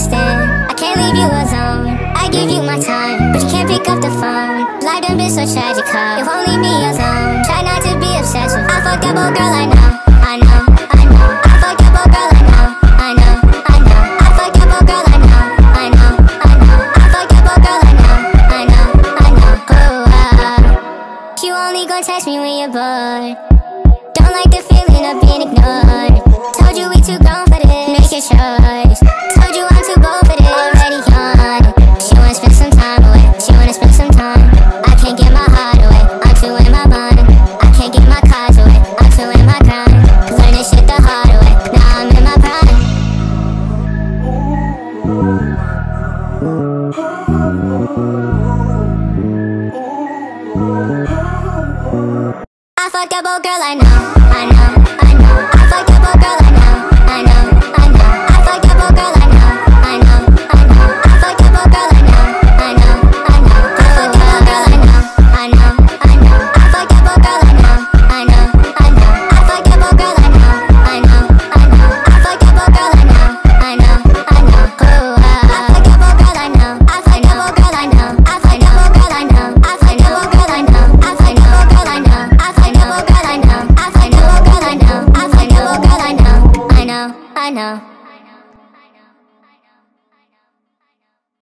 understand. I can't leave you alone. I give you my time, but you can't pick up the phone. Life done been so tragic, huh? If only me alone. Try not to be obsessed with. I fucked up, old girl, I know, I know, I know. I fucked up, girl, I know, I know, I know. I fucked up, girl, I know, I know, I know. I fucked. Oh, uh, you only gon' text me when you're bored. Don't like the feeling of being ignored. Told you we too I up, old girl, I know, I know, I know,